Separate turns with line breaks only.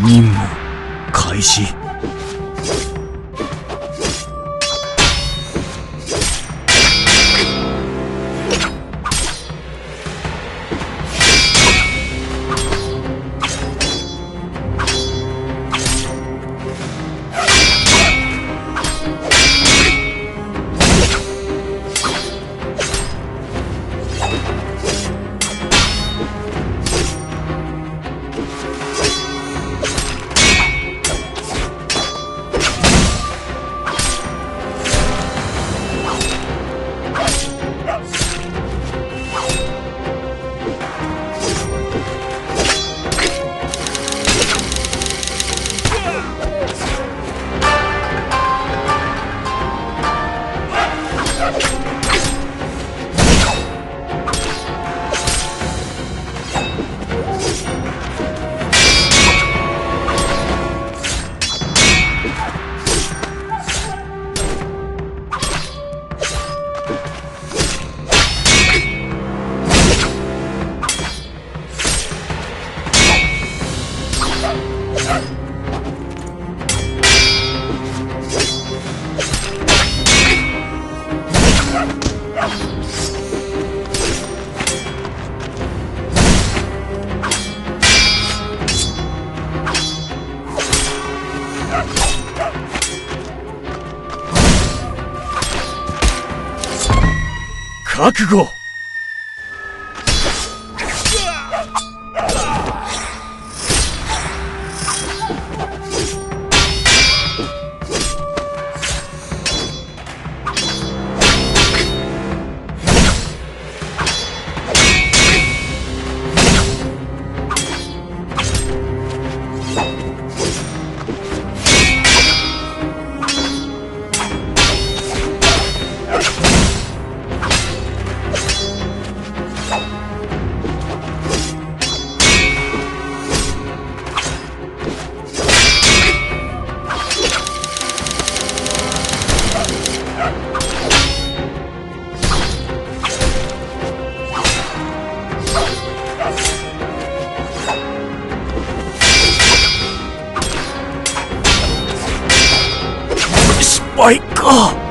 任務開始。覚悟。Foi Oh my god!